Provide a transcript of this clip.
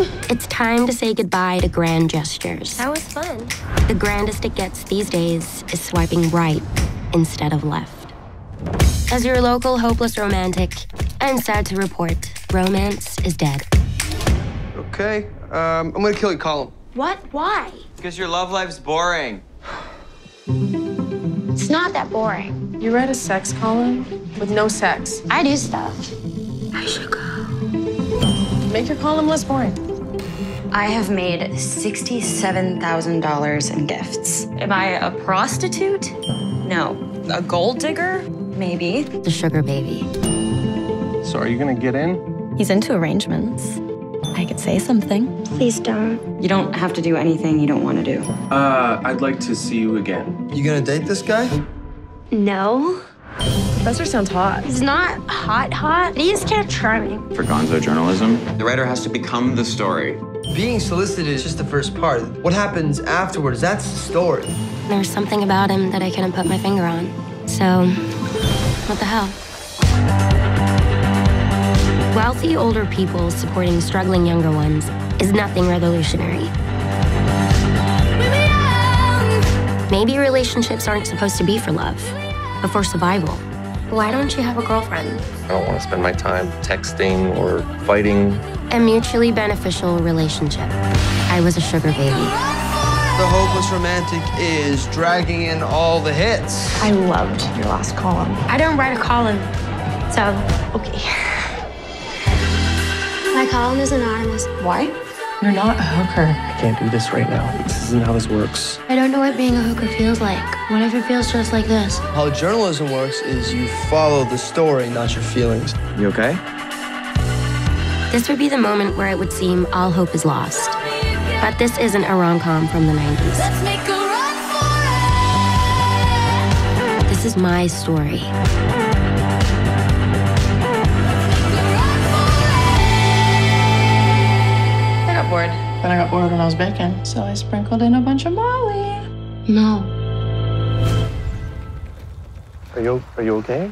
It's time to say goodbye to grand gestures. That was fun. The grandest it gets these days is swiping right instead of left. As your local hopeless romantic, I'm sad to report romance is dead. Okay, um, I'm gonna kill you, Colin. What? Why? Because your love life's boring. It's not that boring. You write a sex column with no sex. I do stuff. I should go. Make your column less boring. I have made $67,000 in gifts. Am I a prostitute? No. A gold digger? Maybe. The sugar baby. So, are you gonna get in? He's into arrangements. I could say something. Please don't. You don't have to do anything you don't want to do. Uh, I'd like to see you again. You gonna date this guy? No. Professor sounds hot. He's not hot, hot. He's kind of charming. For gonzo journalism, the writer has to become the story. Being solicited is just the first part. What happens afterwards, that's the story. There's something about him that I couldn't put my finger on. So, what the hell? Wealthy older people supporting struggling younger ones is nothing revolutionary. Maybe relationships aren't supposed to be for love, but for survival. Why don't you have a girlfriend? I don't want to spend my time texting or fighting. A mutually beneficial relationship. I was a sugar baby. The hopeless romantic is dragging in all the hits. I loved your last column. I don't write a column. So, okay. My column is anonymous. Why? You're not a hooker. I can't do this right now. This isn't how this works. I don't know what being a hooker feels like. What if it feels just like this? How journalism works is you follow the story, not your feelings. You okay? This would be the moment where it would seem all hope is lost. But this isn't a rom-com from the 90s. This is my story. Then I got bored when I was baking, so I sprinkled in a bunch of Molly. No. Are you Are you okay?